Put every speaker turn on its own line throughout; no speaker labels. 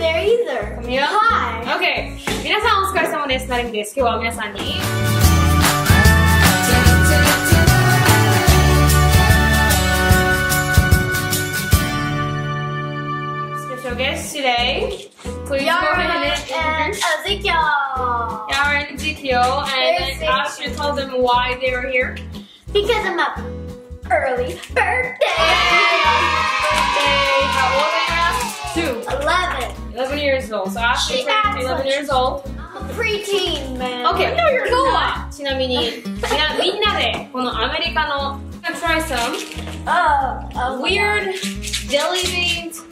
there either.
Come here.
Hi.
OK 皆さんお疲れ様ですなるみです今日は皆さんに Special guest today. Please go
Yara
ahead
and
and introduce
Ezekiel.
Yara and Ezekiel and
There's
then Ashley tell them why they are here.
Because I'm a early birthday.
Birthday. How old are you? Two.
11.
11 years old. So Ashley
She
turned
acts
11
like-
years old.
I'm a preteen, man.
Okay,
No, you're
今日
not.
はちなみにみなみんなでこのアメリカの gonna try some
Oh, oh my
weird jelly beans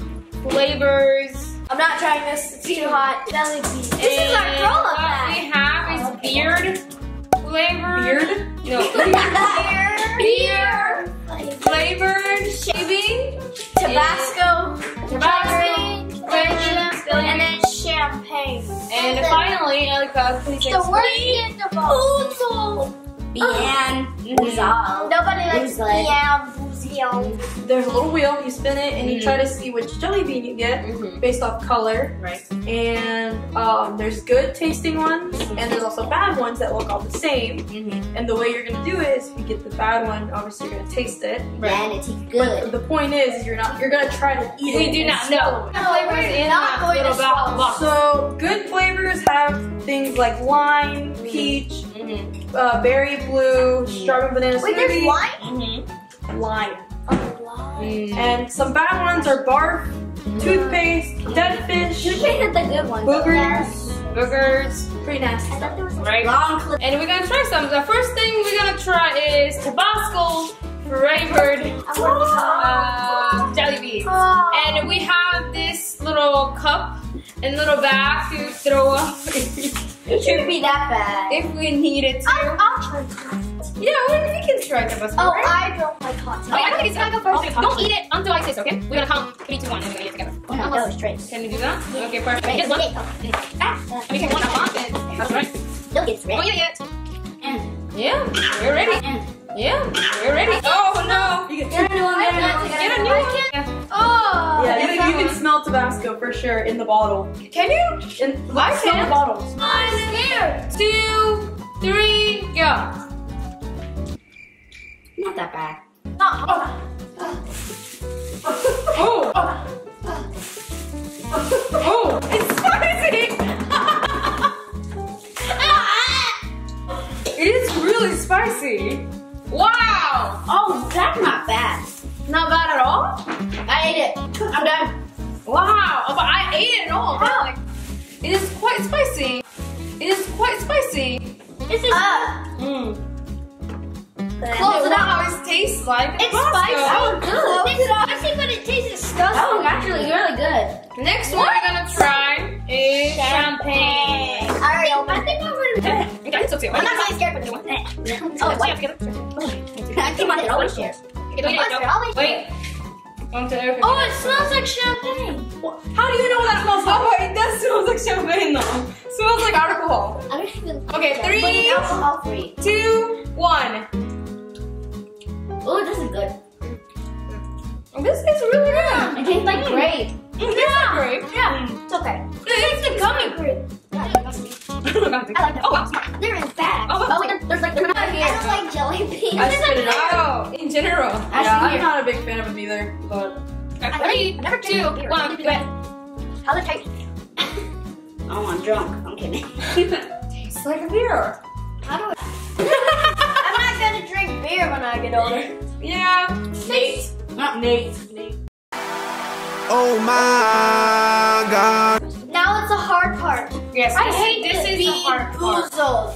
flavors.
I'm not trying this. It's too hot. Jelly beans. This is our
And
grow up
what we
bag.
have is beard flavor.
Beard?
No.
Beer.
flavored shaving.
Tabasco.
Tabasco.
And
finally, Erica, please
The
explain.
word is the
Bean.
Mhm.
Nobody likes. Bean Boozled.
There's a little wheel, you spin it, and you
Mhm.
try to see which jelly bean you get
Mhm.
based off color.
Right.
And um, there's good tasting ones, and there's also bad ones that look all the same.
Mhm.
And the way you're gonna do it is if you get the bad one, obviously you're gonna taste it.
Then it's
But
good.
the point is, is you're not you're gonna try to eat it.
We do not know.
swallow
flavors
we're
in
not
that
going to
little ba-
swallow.
box.
So good flavors have things like lime, peach,
Mhm.
uh, berry blue, strawberry banana
Wait, there's
smoothie,
wine?
Mhm.
Lime.
Oh, wine.
Mm.
And some bad ones are barf, toothpaste, dead fish,
You painted the good ones.
boogers.
Burgers,
Pretty nasty
I thought there was a
right?
Lawn clip.
And we're gonna try some. The first thing we're gonna try is Tabasco flavored uh, jelly beans.
Oh.
And we have this little cup and little bag to throw up
It shouldn't be that bad.
if we needed to.
I'll, I'll try hot.
Yeah, we, we can try Tabasco.
Oh,
right?
I don't like hot.
Okay, I think it's gonna go first. Okay, don't eat it until I say so, okay? We're gonna count three, two, one, and we're gonna eat it together.
Oh, no, no, straight.
Can we do that? Okay, perfect.
Straight.
Just one.
Straight.
Ah, and we can one at it. That's right.
Don't get
Oh,
straight.
yeah, yeah.
And,
Yeah, we're ready.
and.
Yeah, we're ready. Oh no!
You can,
Get a new one, get a new one,
Get a new one.
Oh.
yeah, you, you can
one.
smell Tabasco for sure in the bottle.
Can you?
In,
I
smell
can.
the bottles.
I'm scared.
Two, three, go.
Not that bad.
Oh.
Oh! Oh! It's spicy! it is really spicy. Wow!
Oh, that's not bad.
Not bad at all?
I ate it. I'm done.
Wow! But I ate it all. It is quite spicy. It is quite spicy.
This is. Uh,
Mm.
Close it out.
it tastes like
It's spicy.
Oh, good.
It's spicy, but it tastes disgusting.
That was actually really good.
Next one we're gonna try is champagne.
I already opened. I think I'm gonna.
Okay, so two.
I'm not really scared, but do one.
Oh,
wait.
together.
I think I always share.
Okay, don't eat oh, it,
I'll
don't. Wait. One, two, three.
Oh, it smells like champagne.
How do you know that smells like? Oh, it does smell like champagne though. smells like alcohol.
I don't even.
Okay, three, two, one.
This is good.
This is really good.
It tastes like grape.
Mm, This is great.
Yeah, it's okay.
It's the gummy
grape.
I like
that.
Oh, wow.
They're in fact.
Oh,
Oh, wait, there's like, there's another
I
here.
don't like jelly beans.
I spit it out.
In general.
Yeah, I'm not a big fan of them either, but
Three,
never
two,
drank beer.
one, go.
How the taste?
Oh, I'm drunk. I'm kidding.
Tastes like a beer.
How do I? Beer when I get older.
Yeah. Nate.
Nate, Nate.
Oh my God.
Now it's the hard part.
Yes.
I
this-
hate
this.
to
is the hard part.
boozled.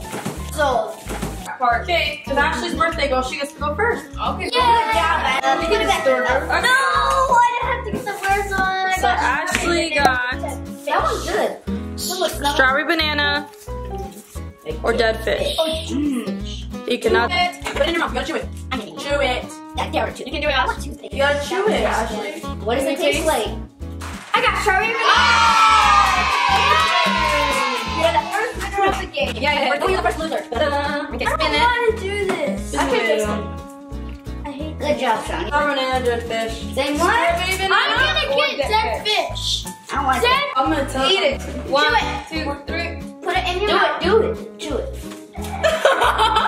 Boozled.
part.
Okay, it's Ashley's birthday girl. She gets to go first.
Okay.
Yeah, man.
You can start her.
No, I didn't have to get the first one. I
So Ashley got
That one's good.
strawberry banana or dead fish. Oh you cannot.
Put it in your mouth. You gotta chew it.
I'm kidding.
Chew it.
Yeah, there were two.
You can do it.
I
Alex.
want toothpaste.
You gotta chew it, Ashley.
What does it taste like?
I got strawberry banana. Ah! You're the first winner of the game.
Yeah, yeah.
Oh, you're the first loser.
Ta-da. Okay,
I
spin
don't
it.
want to do this. I can't taste it. I hate
Good job, Sean.
Strawberry banana, dead fish.
Same one.
Strawberry banana
I'm gonna get
dead
dead fish.
I don't want
Sid,
it.
I'm gonna tell
Eat it. One,
it.
two, three.
put it in your
Do
mouth.
it, do it, do it.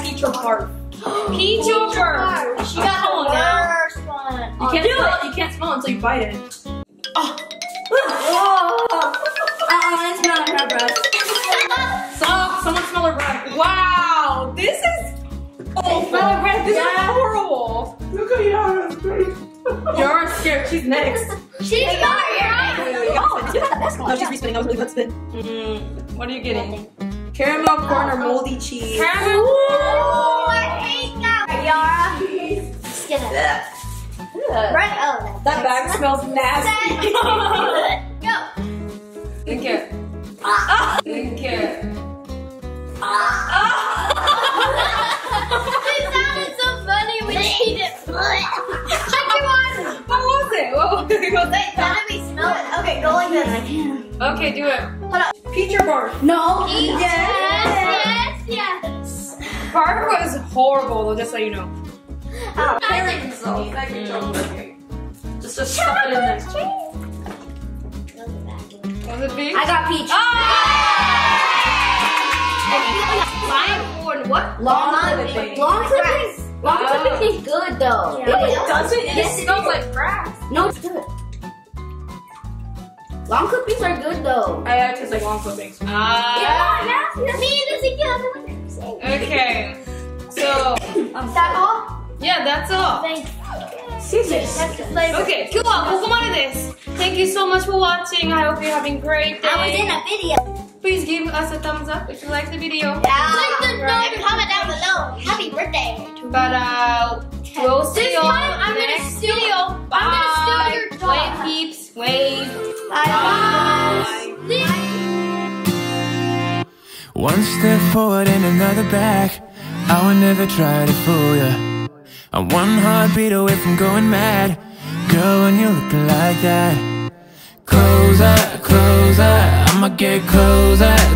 That one's bad.
Peach or barf.
Peach or barf?
She got
Come on
the
now.
worst one.
You can't smell it. You can't smell until you bite it.
Uh-uh, it's not her breath.
So, someone smell her breath.
Wow, this is. Oh, smell of breath. This is horrible.
Look at Yara's face.
Yara's scared. She's next.
She's got it.
Oh, you got the best
No, she's respinning. That was a really good spin.
Mm, what are you getting?
Caramel corn or moldy cheese.
Caramel.
Right. Oh,
That bag smells nasty.
Go.
Okay. Okay.
It sounded so funny when you eat it. Check your water.
What was it? What was it?
Wait, let me smell it. Okay, go like this.
Okay, do it.
Hold Peach or barf?
No.
Yes, yes, yes.
Barf was horrible, though, just so you know.
Oh,
Just, just stuff it in there.
Was it big?
I got peach.
Lime or what?
Lawn
Lawn
clipping. Lawn clipping. Lawn clipping is good though.
Yeah.
It doesn't. It
It smells like grass.
No, it's good. Lawn clippings are good though.
I uh, taste like lawn clippings.
Ah.
Me, this is good.
okay. So,
Is that all?
Yeah, that's all.
Thanks.
Scissors.
Okay, this. Thank you so much for watching. I hope you're having a great day.
I was in a video.
Please give us a thumbs up if you like the video.
Yeah. Like the video. right. comment down below. Happy birthday.
But uh, we'll see
this
you
time, I'm
next
gonna steal,
video. Bye.
I'm gonna steal your dog.
Wave peeps. Wave.
Bye. Bye. Bye. Bye.
One step forward and another back. I would never try to fool you. I'm one heartbeat away from going mad. Girl, when you look like that. Closer, closer. I'ma get closer